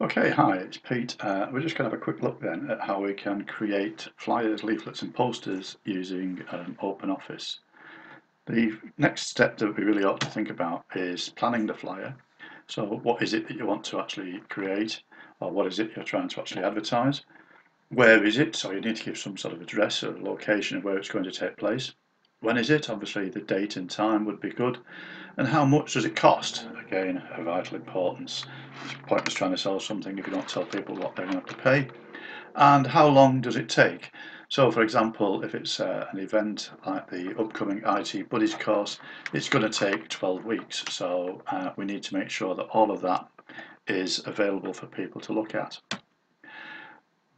Okay, hi, it's Pete. Uh, we're just going to have a quick look then at how we can create flyers, leaflets and posters using um, OpenOffice. The next step that we really ought to think about is planning the flyer. So what is it that you want to actually create or what is it you're trying to actually advertise? Where is it? So you need to give some sort of address or location of where it's going to take place. When is it? Obviously the date and time would be good. And how much does it cost? Again, a vital importance. It's pointless trying to sell something if you don't tell people what they're going to have to pay. And how long does it take? So for example, if it's uh, an event like the upcoming IT Buddies course, it's going to take 12 weeks. So uh, we need to make sure that all of that is available for people to look at.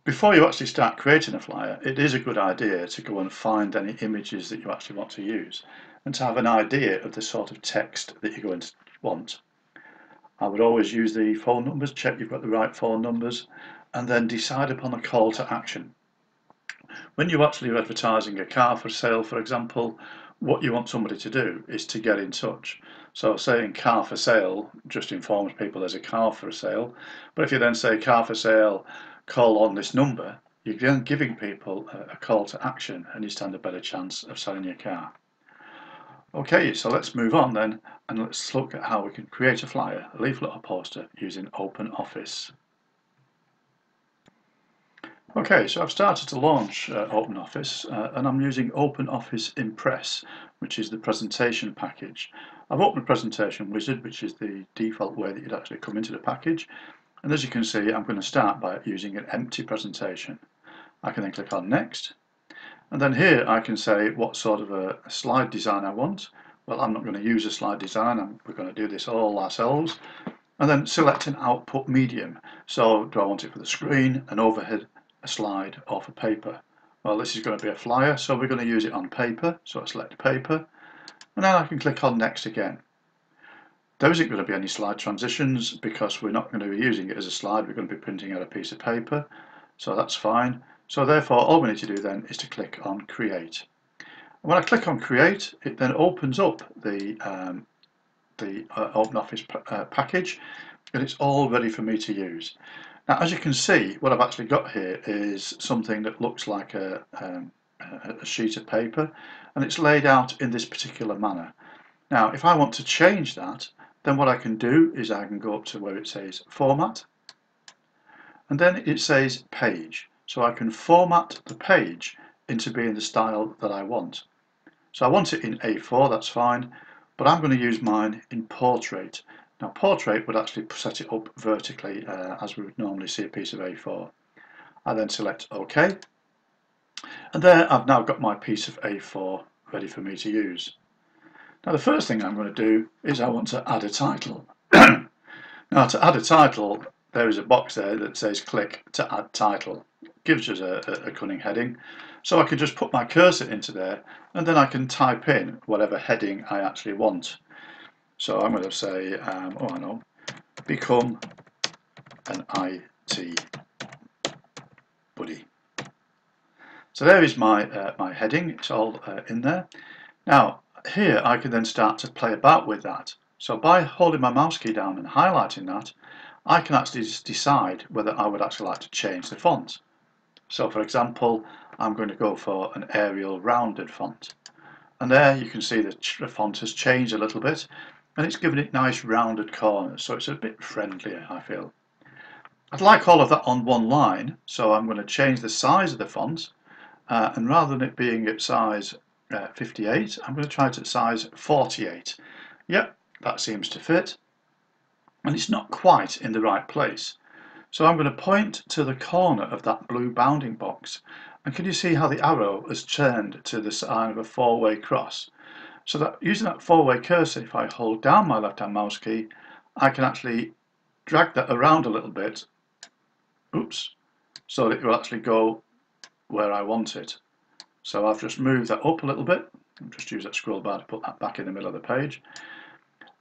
Before you actually start creating a flyer, it is a good idea to go and find any images that you actually want to use and to have an idea of the sort of text that you're going to want. I would always use the phone numbers, check you've got the right phone numbers, and then decide upon a call to action. When you're actually advertising a car for sale, for example, what you want somebody to do is to get in touch. So saying car for sale just informs people there's a car for sale, but if you then say car for sale call on this number, you're then giving people a, call to action and you stand a better chance of selling your car. Okay, so let's move on then and let's look at how we can create a flyer, a leaflet or poster using OpenOffice. Okay, so I've started to launch uh, OpenOffice uh, and I'm using OpenOffice Impress, which is the presentation package. I've opened presentation wizard, which is the default way that you'd actually come into the package, and as you can see, I'm going to start by using an empty presentation. I can then click on Next. And then here I can say what sort of a slide design I want. Well, I'm not going to use a slide design. We're going to do this all ourselves. And then select an output medium. So do I want it for the screen, an overhead, a slide, or for paper? Well, this is going to be a flyer, so we're going to use it on paper. So I select paper. And then I can click on Next again. There isn't going to be any slide transitions because we're not going to be using it as a slide, we're going to be printing out a piece of paper, so that's fine. So therefore all we need to do then is to click on create. When I click on create, it then opens up the, um, the uh, OpenOffice uh, package and it's all ready for me to use. Now as you can see, what I've actually got here is something that looks like a, um, a sheet of paper and it's laid out in this particular manner. Now if I want to change that, then what I can do is I can go up to where it says format and then it says page. So I can format the page into being the style that I want. So I want it in A4, that's fine, but I'm going to use mine in portrait. Now portrait would actually set it up vertically uh, as we would normally see a piece of A4. I then select OK and there I've now got my piece of A4 ready for me to use. Now the first thing I'm going to do is I want to add a title. now to add a title there is a box there that says click to add title. It gives us a, a, a cunning heading. So I can just put my cursor into there and then I can type in whatever heading I actually want. So I'm going to say, um, oh I know, become an IT buddy. So there is my, uh, my heading, it's all uh, in there. Now here I can then start to play about with that. So by holding my mouse key down and highlighting that, I can actually decide whether I would actually like to change the font. So for example, I'm going to go for an Arial rounded font. And there you can see the font has changed a little bit and it's given it nice rounded corners, so it's a bit friendlier, I feel. I'd like all of that on one line, so I'm going to change the size of the font, uh, and rather than it being at size uh, 58. I'm going to try at size 48. Yep, that seems to fit. And it's not quite in the right place. So I'm going to point to the corner of that blue bounding box. And can you see how the arrow has turned to the sign of a four-way cross? So that using that four-way cursor, if I hold down my left-hand mouse key, I can actually drag that around a little bit, oops, so that it will actually go where I want it. So I've just moved that up a little bit. I'll just use that scroll bar to put that back in the middle of the page.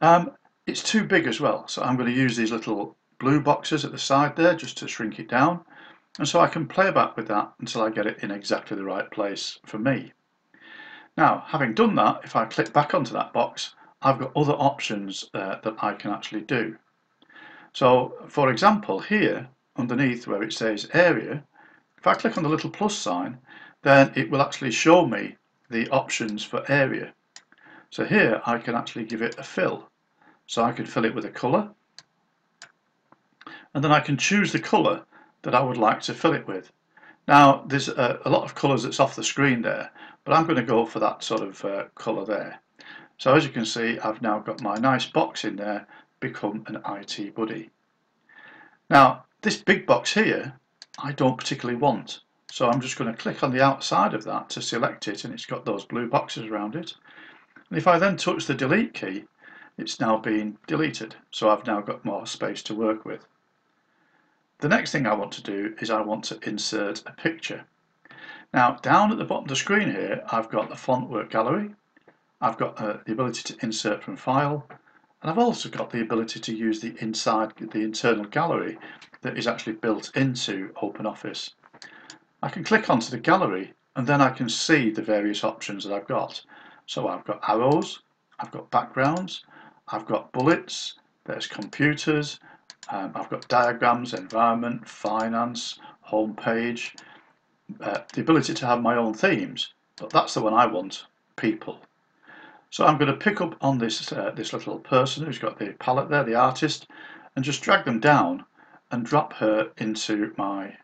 Um, it's too big as well, so I'm going to use these little blue boxes at the side there just to shrink it down. And so I can play back with that until I get it in exactly the right place for me. Now, having done that, if I click back onto that box, I've got other options uh, that I can actually do. So for example here underneath where it says area if I click on the little plus sign then it will actually show me the options for area. So here I can actually give it a fill. So I could fill it with a colour and then I can choose the colour that I would like to fill it with. Now there's a, a lot of colours that's off the screen there but I'm going to go for that sort of uh, colour there. So as you can see I've now got my nice box in there become an IT buddy. Now this big box here I don't particularly want so I'm just going to click on the outside of that to select it and it's got those blue boxes around it. And if I then touch the delete key it's now been deleted so I've now got more space to work with. The next thing I want to do is I want to insert a picture. Now down at the bottom of the screen here I've got the Fontwork gallery, I've got uh, the ability to insert from file and I've also got the ability to use the inside the internal gallery that is actually built into OpenOffice. I can click onto the gallery and then I can see the various options that I've got. So I've got arrows, I've got backgrounds, I've got bullets, there's computers, um, I've got diagrams, environment, finance, home page, uh, the ability to have my own themes, but that's the one I want, people. So I'm going to pick up on this, uh, this little person who's got the palette there, the artist, and just drag them down and drop her into my,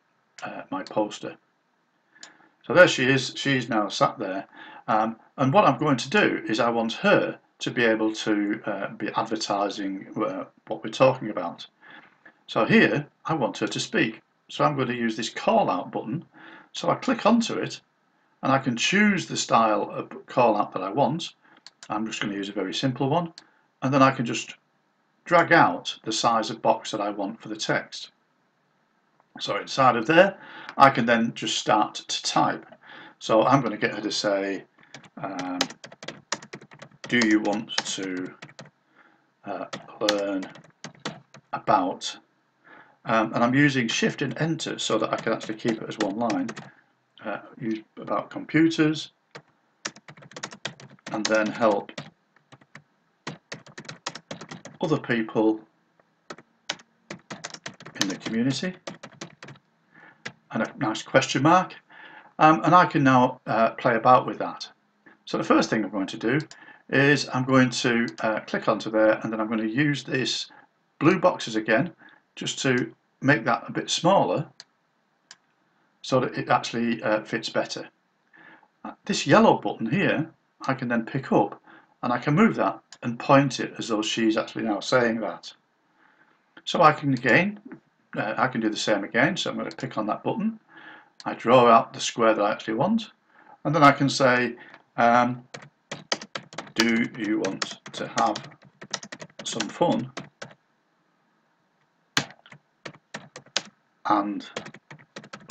uh, my poster. So there she is, she's now sat there. Um, and what I'm going to do is I want her to be able to uh, be advertising uh, what we're talking about. So here I want her to speak. So I'm going to use this call out button. So I click onto it and I can choose the style of call out that I want. I'm just going to use a very simple one. And then I can just drag out the size of box that I want for the text. So inside of there, I can then just start to type. So I'm going to get her to say, um, do you want to uh, learn about um, and I'm using shift and enter so that I can actually keep it as one line uh, use about computers and then help other people in the community. And a nice question mark. Um, and I can now uh, play about with that. So the first thing I'm going to do is I'm going to uh, click onto there and then I'm going to use this blue boxes again just to make that a bit smaller so that it actually uh, fits better. This yellow button here I can then pick up and I can move that and point it as though she's actually now saying that. So I can again, uh, I can do the same again, so I'm going to pick on that button, I draw out the square that I actually want and then I can say um, do you want to have some fun and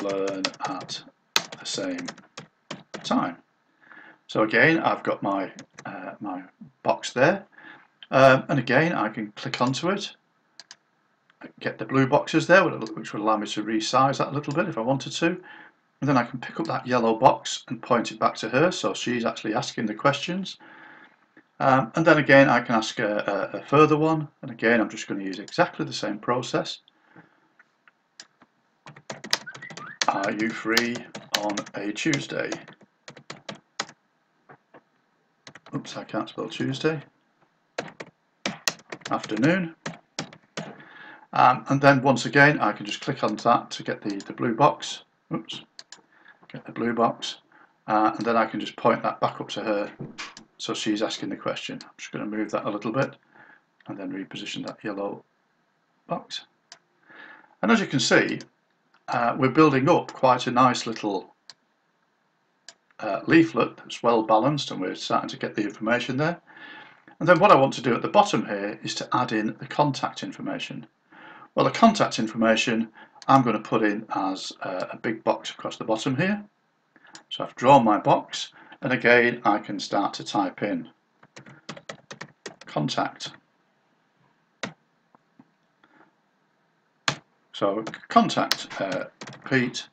learn at the same time. So again, I've got my, uh, my box there. Um, and again, I can click onto it, get the blue boxes there, which will allow me to resize that a little bit if I wanted to. And then I can pick up that yellow box and point it back to her, so she's actually asking the questions. Um, and then again, I can ask a, a, a further one. And again, I'm just going to use exactly the same process. Are you free on a Tuesday? Oops, I can't spell Tuesday. Afternoon. Um, and then once again, I can just click on that to get the, the blue box. Oops, get the blue box. Uh, and then I can just point that back up to her so she's asking the question. I'm just going to move that a little bit and then reposition that yellow box. And as you can see, uh, we're building up quite a nice little uh, leaflet that's well balanced and we're starting to get the information there. And then what I want to do at the bottom here is to add in the contact information. Well, the contact information I'm going to put in as uh, a big box across the bottom here. So I've drawn my box and again I can start to type in contact So contact uh, Pete,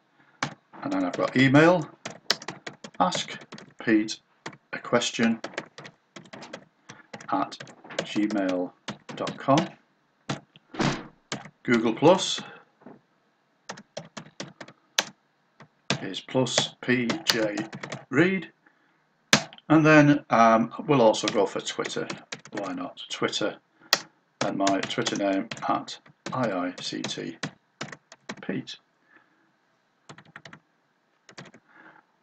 and then I've got email, ask Pete a question at gmail.com. Google Plus is plus PJ Read. And then um, we'll also go for Twitter. Why not? Twitter and my Twitter name at IICT Pete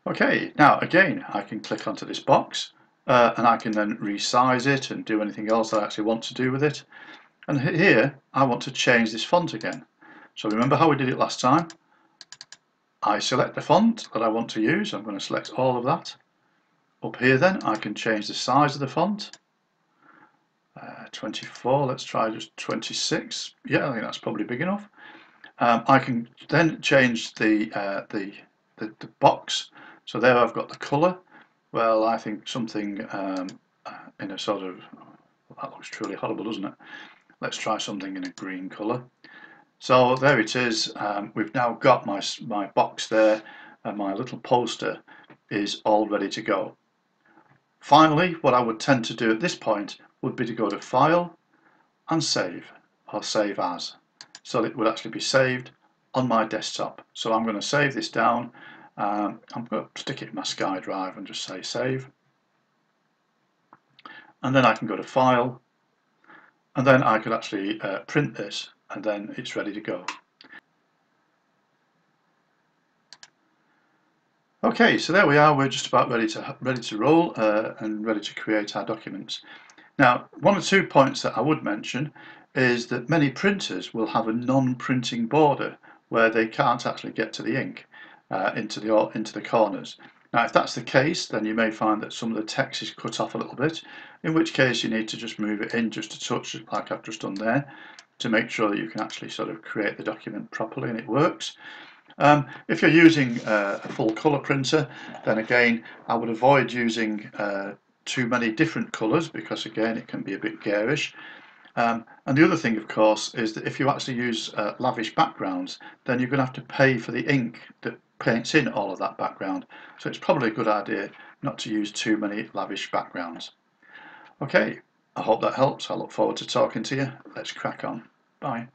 okay now again I can click onto this box uh, and I can then resize it and do anything else that I actually want to do with it and here I want to change this font again so remember how we did it last time I select the font that I want to use. I'm going to select all of that. Up here then I can change the size of the font. Uh, 24, let's try just 26. Yeah, I think that's probably big enough. Um, I can then change the, uh, the, the, the, box. So there I've got the colour. Well, I think something um, in a sort of, well, that looks truly horrible, doesn't it? Let's try something in a green colour. So there it is. Um, we've now got my, my box there and my little poster is all ready to go. Finally, what I would tend to do at this point would be to go to File and Save or Save As. So it would actually be saved on my desktop. So I'm going to save this down. Um, I'm going to stick it in my SkyDrive and just say Save. And then I can go to File and then I could actually uh, print this and then it's ready to go. Okay, so there we are. We're just about ready to ready to roll uh, and ready to create our documents. Now, one or two points that I would mention is that many printers will have a non-printing border where they can't actually get to the ink uh, into the into the corners. Now, if that's the case, then you may find that some of the text is cut off a little bit, in which case you need to just move it in just a touch, like I've just done there to make sure that you can actually sort of create the document properly and it works. Um, if you're using uh, a full colour printer, then again, I would avoid using uh, too many different colours because again, it can be a bit garish. Um, and the other thing, of course, is that if you actually use uh, lavish backgrounds, then you're going to have to pay for the ink that paints in all of that background. So it's probably a good idea not to use too many lavish backgrounds. Okay, I hope that helps. I look forward to talking to you. Let's crack on. Bye.